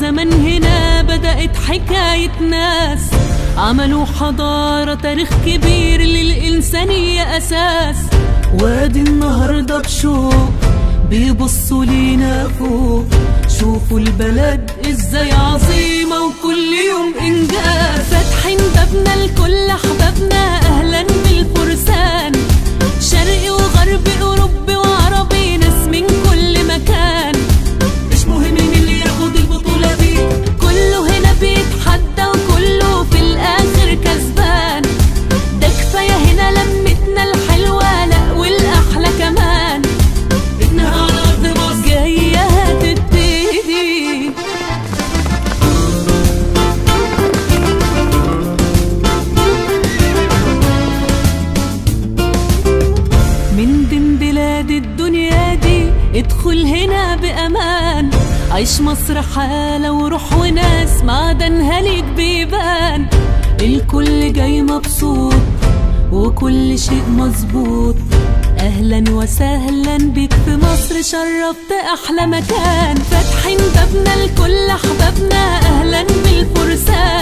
زمن هنا بدأت حكاية ناس عملوا حضارة تاريخ كبير للإنسانية أساس. وادي النهاردة بشوق بيبصوا لينا فوق. شوفوا البلد إزاي عظيمة وكل يوم إنجاز. فاتحين بابنا لكل أحبابنا ادخل هنا بأمان. عيش مصر حالة وروح وناس معدنها ليك بيبان. الكل جاي مبسوط وكل شيء مظبوط. أهلا وسهلا بيك في مصر شرفت أحلى مكان. فاتحين بابنا لكل أحبابنا أهلا بالفرسان.